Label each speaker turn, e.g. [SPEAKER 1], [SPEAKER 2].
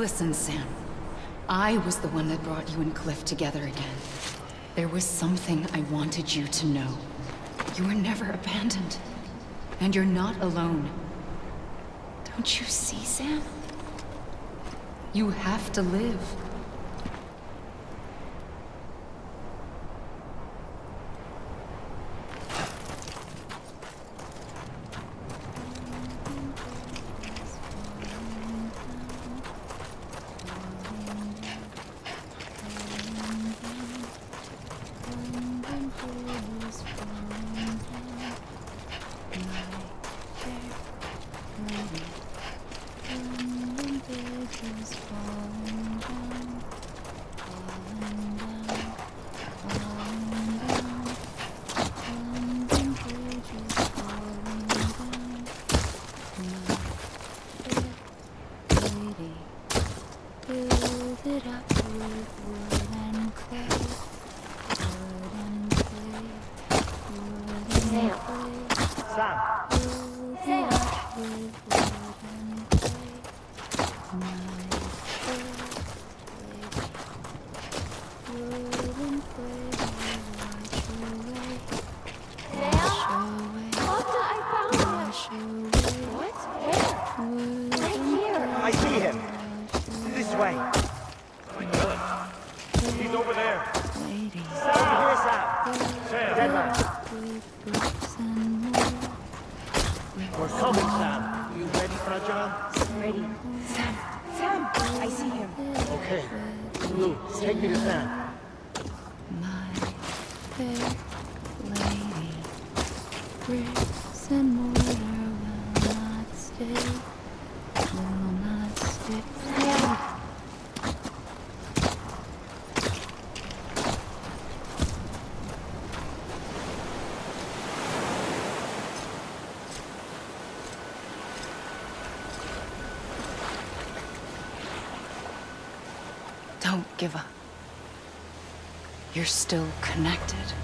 [SPEAKER 1] Listen, Sam. I was the one that brought you and Cliff together again. There was something I wanted you to know. You were never abandoned. And you're not alone. Don't you see, Sam? You have to live.
[SPEAKER 2] I We're coming, Sam. You ready, Fragile?
[SPEAKER 3] Ready. Sam. Sam. I see him.
[SPEAKER 2] Okay. Lou, take me to Sam.
[SPEAKER 4] My fair lady, bricks and mortar will not stay, will not.
[SPEAKER 1] Don't give up. You're still connected.